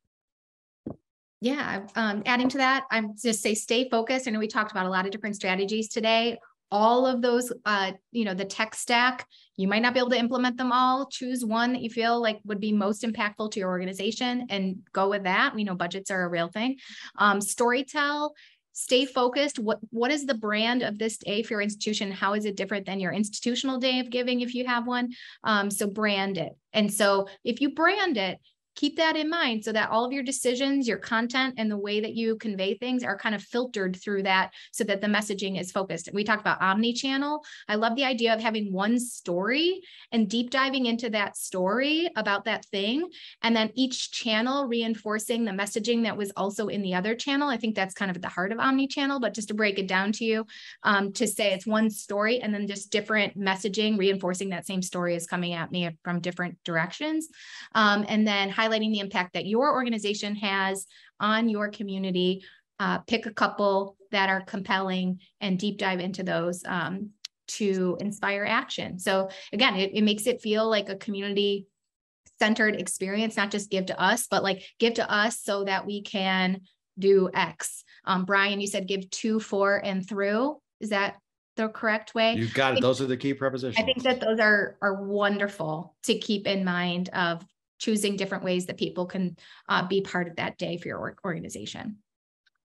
Yeah, um, adding to that, I'm just say stay focused. I know we talked about a lot of different strategies today all of those uh you know the tech stack you might not be able to implement them all choose one that you feel like would be most impactful to your organization and go with that we know budgets are a real thing um storytell stay focused. What what is the brand of this day for your institution? How is it different than your institutional day of giving if you have one? Um, so brand it. And so if you brand it keep that in mind so that all of your decisions, your content, and the way that you convey things are kind of filtered through that so that the messaging is focused. We talked about omni channel. I love the idea of having one story and deep diving into that story about that thing. And then each channel reinforcing the messaging that was also in the other channel. I think that's kind of at the heart of omni channel, but just to break it down to you, um, to say it's one story and then just different messaging reinforcing that same story is coming at me from different directions. Um, and then highlighting the impact that your organization has on your community. Uh, pick a couple that are compelling and deep dive into those um, to inspire action. So again, it, it makes it feel like a community centered experience, not just give to us, but like give to us so that we can do X. Um, Brian, you said give to, for, and through. Is that the correct way? You got it. Those are the key prepositions. I think that those are are wonderful to keep in mind of choosing different ways that people can uh, be part of that day for your organization.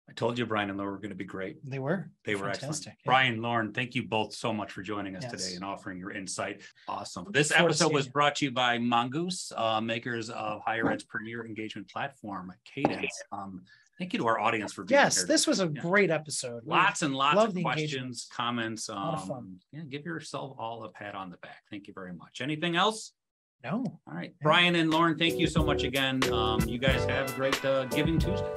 I told you, Brian and Laura were going to be great. They were. They were Fantastic. excellent. Yeah. Brian, Lauren, thank you both so much for joining us yes. today and offering your insight. Awesome. This episode was brought to you by Mongoose, uh, makers of Higher Ed's premier engagement platform, Cadence. Um, thank you to our audience for being yes, here. Yes, this was a yeah. great episode. Lots and lots of questions, comments. Um, yeah, give yourself all a pat on the back. Thank you very much. Anything else? No. All right. Brian and Lauren, thank you so much again. Um, you guys have a great uh, Giving Tuesday.